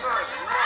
first.